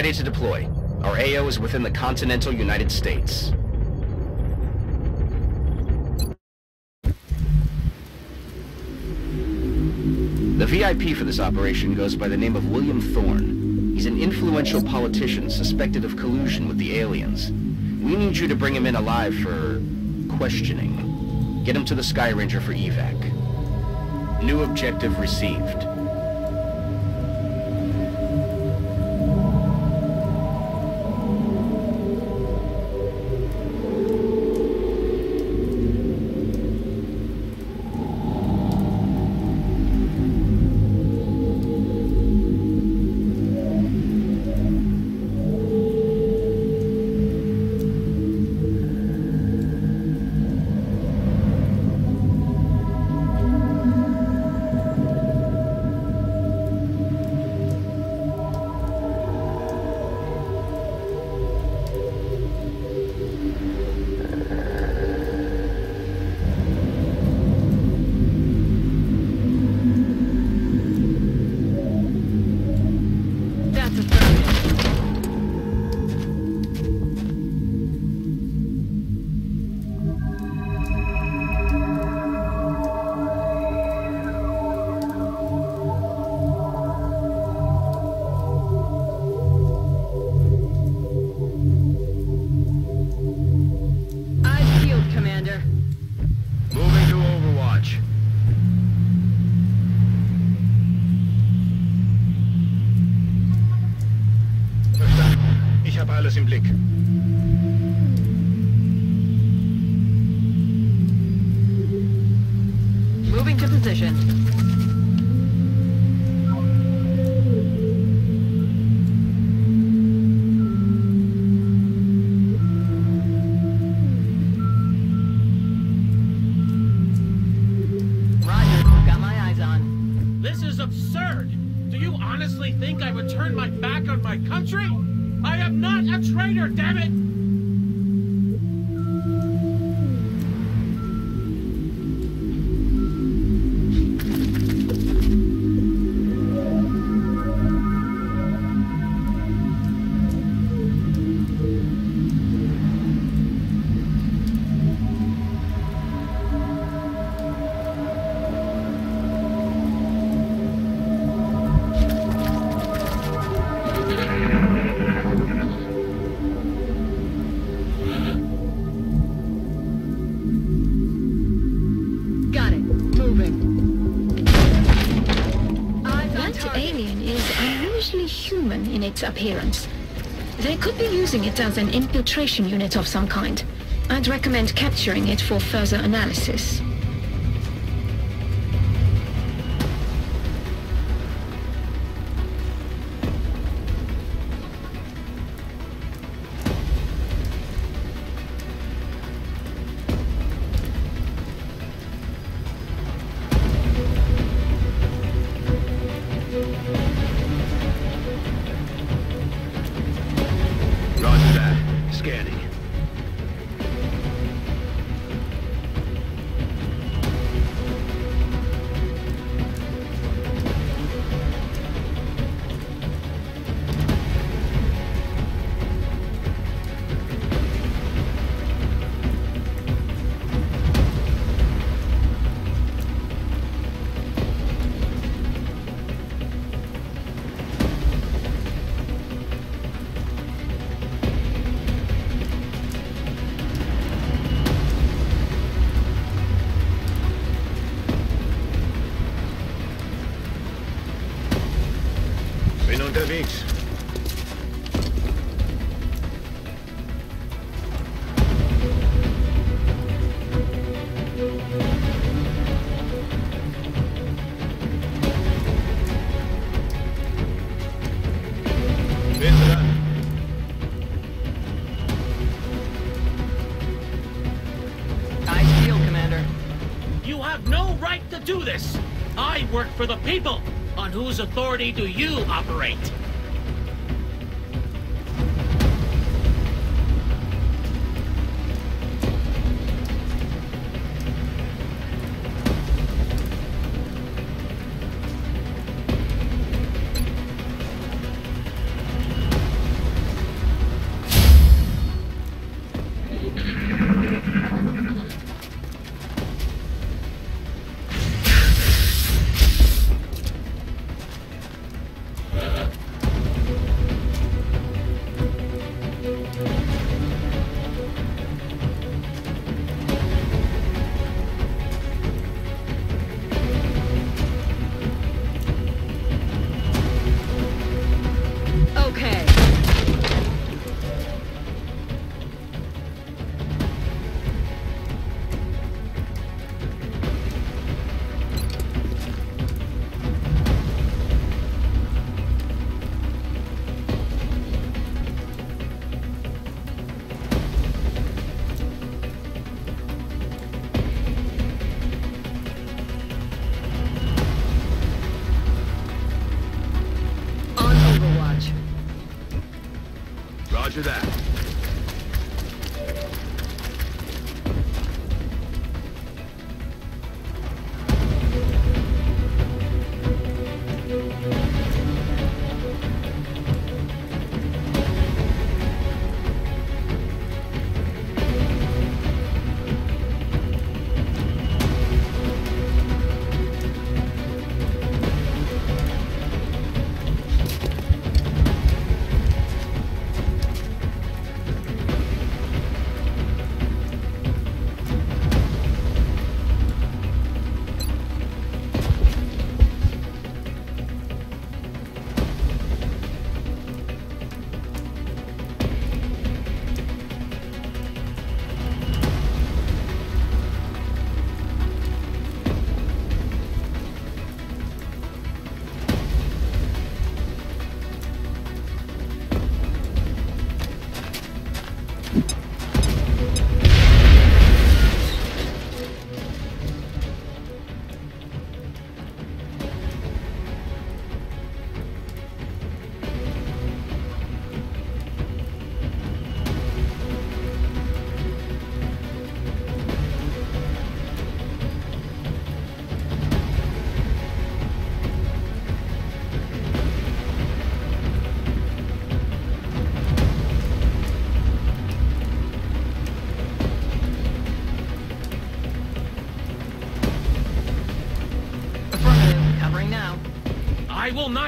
Ready to deploy. Our AO is within the continental United States. The VIP for this operation goes by the name of William Thorne. He's an influential politician suspected of collusion with the aliens. We need you to bring him in alive for... questioning. Get him to the Skyranger for evac. New objective received. Appearance. They could be using it as an infiltration unit of some kind. I'd recommend capturing it for further analysis. Unterwegs. Bin dran. Commander. You have no right to do this! I work for the people! Whose authority do you operate?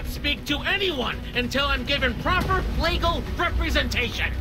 Speak to anyone until I'm given proper legal representation.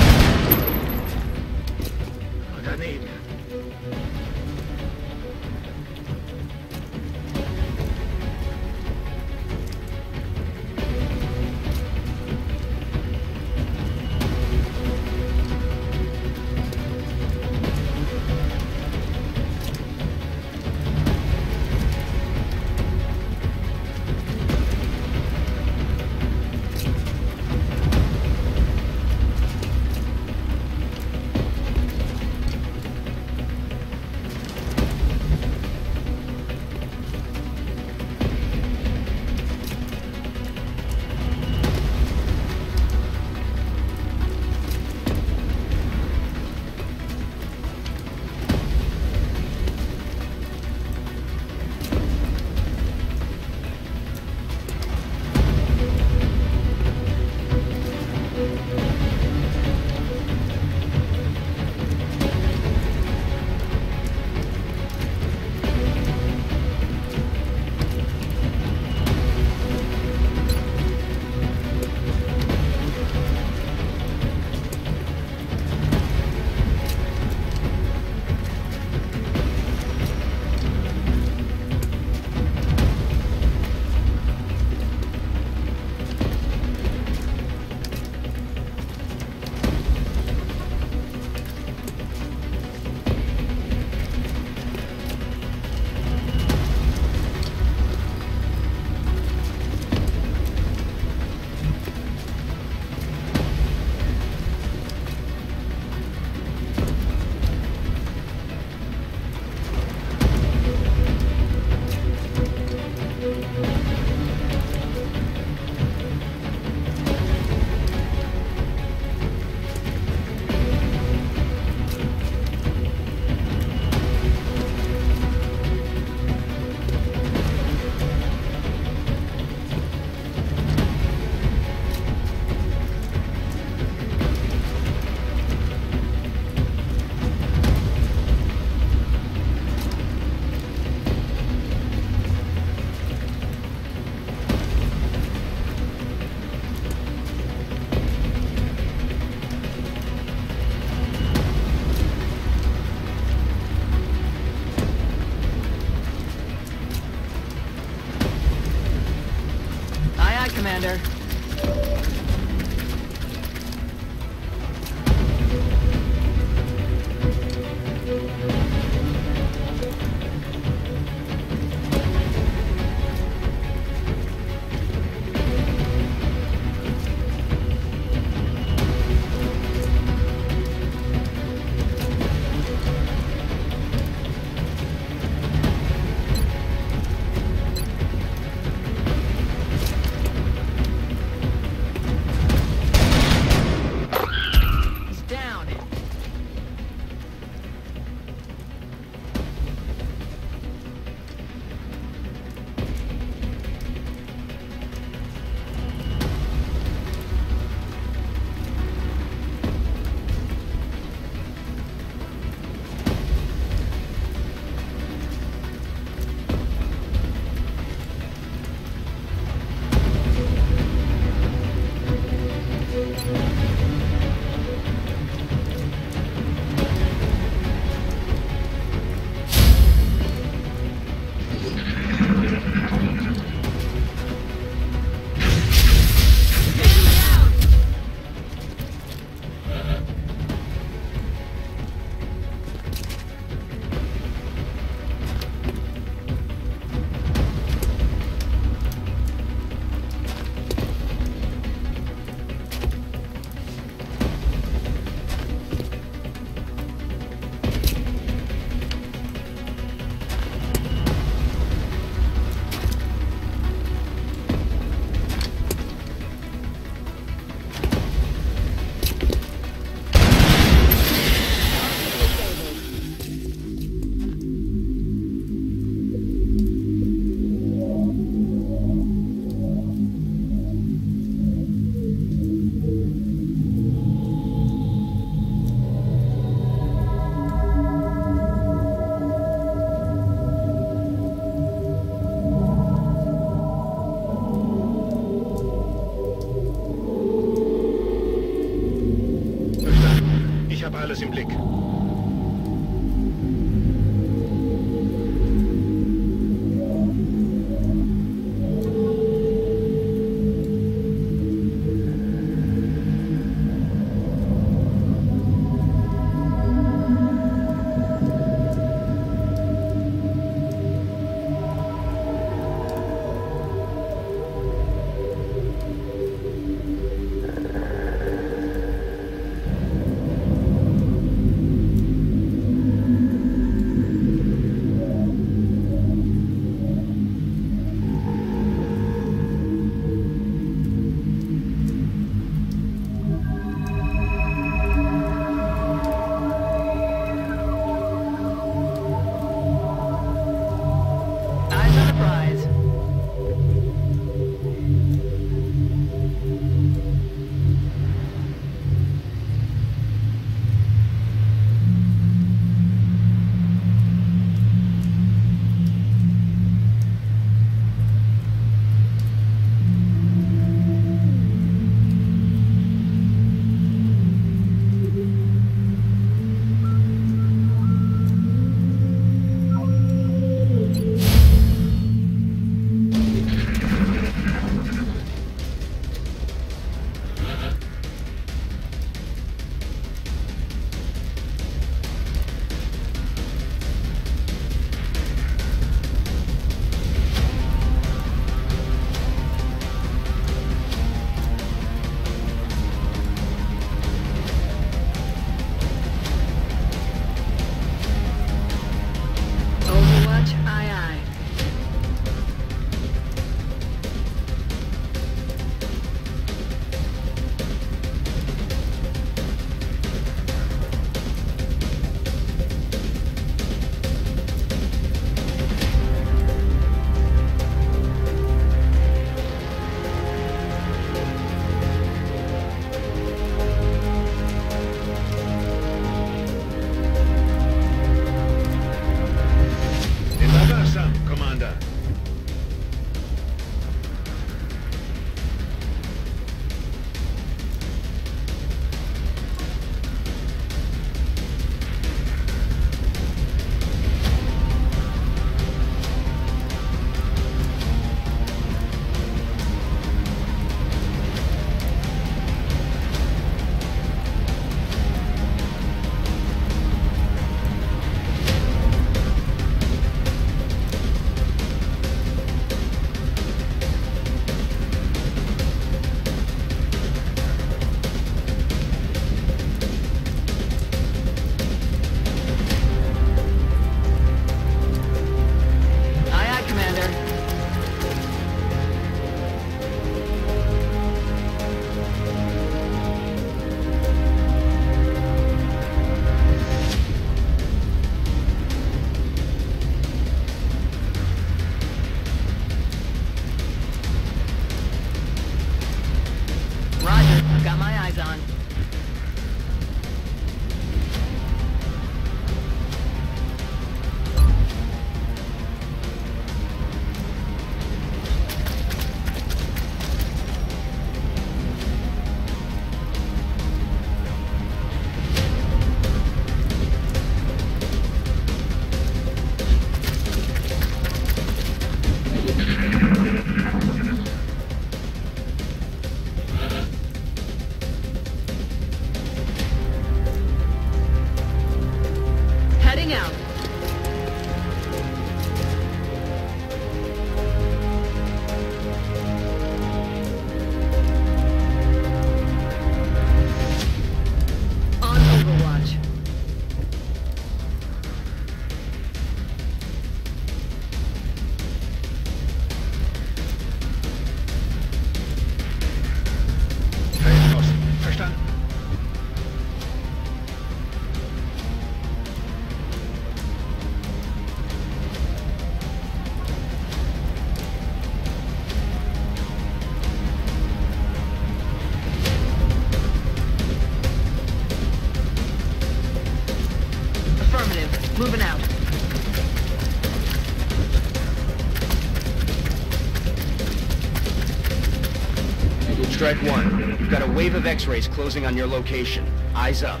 Wave of X-rays closing on your location. Eyes up.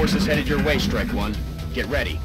Forces headed your way, Strike One. Get ready.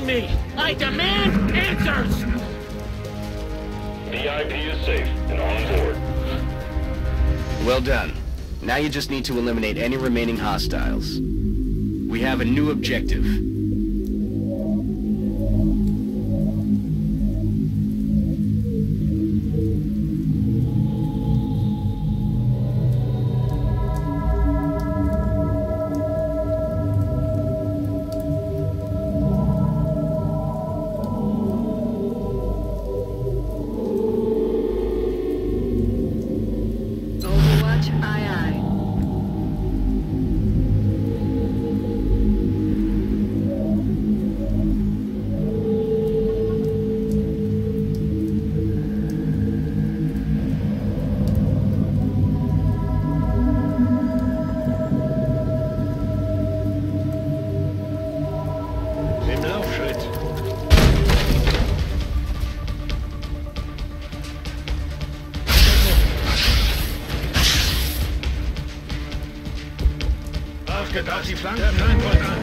Are me? I demand answers! VIP is safe and on board. Well done. Now you just need to eliminate any remaining hostiles. We have a new objective. Sie flanken, flanken.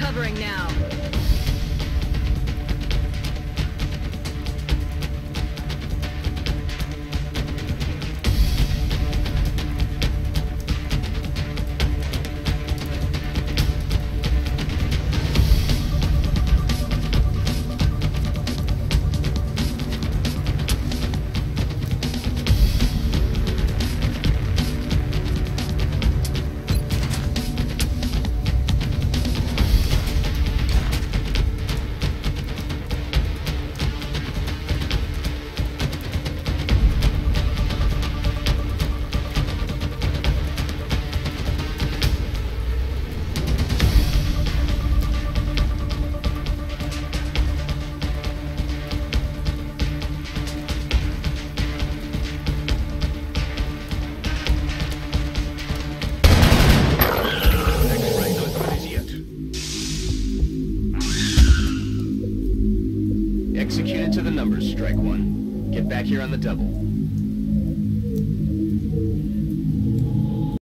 Covering now.